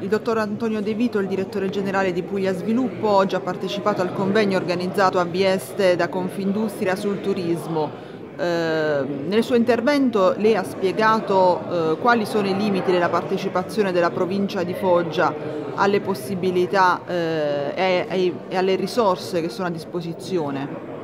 Il dottor Antonio De Vito, il direttore generale di Puglia Sviluppo, oggi ha partecipato al convegno organizzato a Vieste da Confindustria sul turismo. Eh, nel suo intervento lei ha spiegato eh, quali sono i limiti della partecipazione della provincia di Foggia alle possibilità eh, e, e alle risorse che sono a disposizione.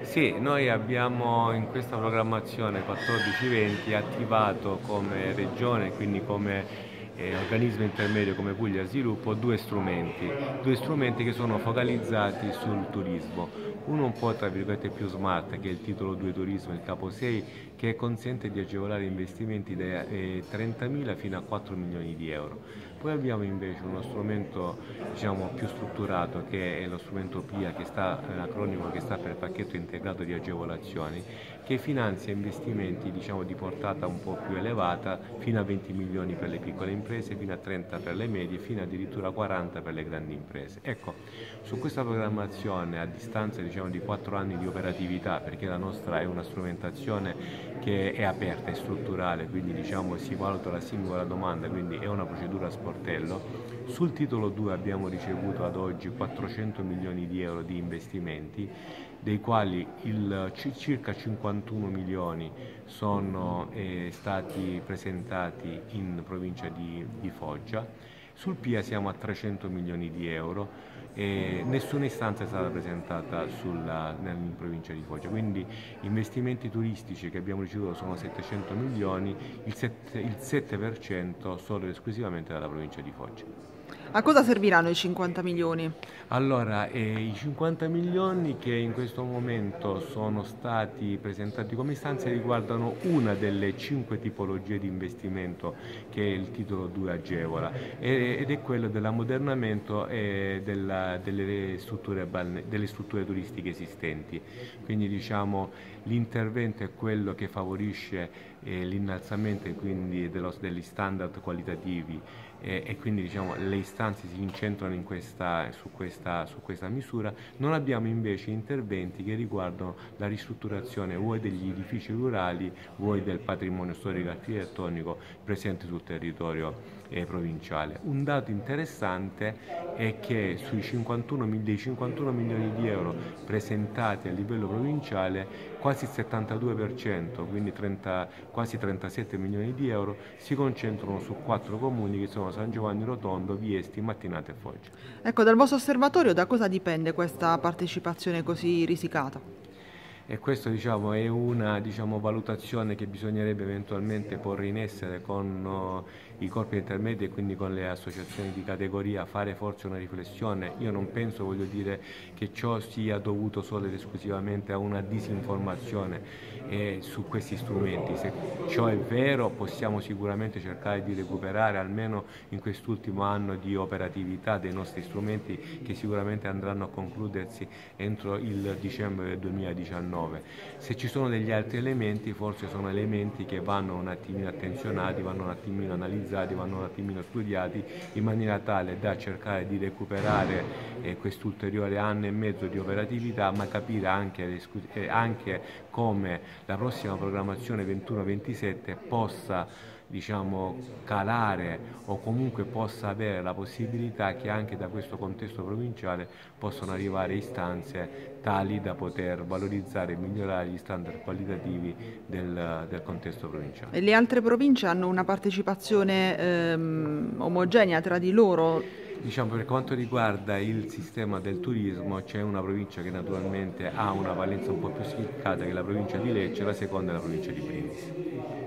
Sì, noi abbiamo in questa programmazione 14-20 attivato come regione, quindi come eh, organismo intermedio come Puglia Sviluppo due strumenti, due strumenti che sono focalizzati sul turismo. Uno un po' tra virgolette più smart che è il titolo 2 turismo, il capo 6, che consente di agevolare investimenti da eh, 30.000 fino a 4 milioni di euro. Poi abbiamo invece uno strumento diciamo, più strutturato che è lo strumento PIA, che sta, l'acronimo che sta per pacchetto integrato di agevolazioni, che finanzia investimenti diciamo, di portata un po' più elevata fino a 20 milioni per le piccole imprese, fino a 30 per le medie, fino addirittura a 40 per le grandi imprese. Ecco, su questa programmazione a distanza diciamo, di 4 anni di operatività, perché la nostra è una strumentazione che è aperta, è strutturale, quindi diciamo, si valuta la singola domanda, quindi è una procedura a sportello. Sul titolo 2 abbiamo ricevuto ad oggi 400 milioni di euro di investimenti, dei quali il, circa 51 milioni sono eh, stati presentati in provincia di, di Foggia. Sul PIA siamo a 300 milioni di euro e nessuna istanza è stata presentata sulla, in provincia di Foggia, quindi investimenti turistici che abbiamo ricevuto sono 700 milioni, il 7%, il 7% solo ed esclusivamente dalla provincia di Foggia. A cosa serviranno i 50 milioni? Allora, eh, i 50 milioni che in questo momento sono stati presentati come istanze riguardano una delle cinque tipologie di investimento che il titolo 2 agevola ed è quello dell'ammodernamento della, delle, strutture, delle strutture turistiche esistenti. Quindi diciamo l'intervento è quello che favorisce eh, l'innalzamento quindi dello, degli standard qualitativi eh, e quindi diciamo, le istanze si incentrano questa, su, questa, su, questa, misura, non abbiamo invece interventi che riguardano la ristrutturazione vuoi degli edifici rurali, vuoi del patrimonio storico architettonico presente sul territorio eh, provinciale. Un dato interessante è che sui 51, dei 51 milioni di euro presentati a livello provinciale quasi il 72%, quindi 30, quasi 37 milioni di euro, si concentrano su quattro comuni che sono San Giovanni Rotondo, Viesti, Mattinate e Foggia. Ecco, dal vostro osservatorio da cosa dipende questa partecipazione così risicata? e questa diciamo, è una diciamo, valutazione che bisognerebbe eventualmente porre in essere con uh, i corpi intermedi e quindi con le associazioni di categoria, fare forse una riflessione. Io non penso, voglio dire, che ciò sia dovuto solo ed esclusivamente a una disinformazione eh, su questi strumenti. Se ciò è vero possiamo sicuramente cercare di recuperare almeno in quest'ultimo anno di operatività dei nostri strumenti che sicuramente andranno a concludersi entro il dicembre del 2019 2019. Se ci sono degli altri elementi, forse sono elementi che vanno un attimino attenzionati, vanno un attimino analizzati, vanno un attimino studiati in maniera tale da cercare di recuperare eh, quest'ulteriore anno e mezzo di operatività, ma capire anche, eh, anche come la prossima programmazione 21-27 possa diciamo, calare o comunque possa avere la possibilità che anche da questo contesto provinciale possano arrivare istanze tali da poter valorizzare e migliorare gli standard qualitativi del, del contesto provinciale. E le altre province hanno una partecipazione ehm, omogenea tra di loro? Diciamo, per quanto riguarda il sistema del turismo c'è una provincia che naturalmente ha una valenza un po' più spiccata che la provincia di Lecce, la seconda è la provincia di Brindisi.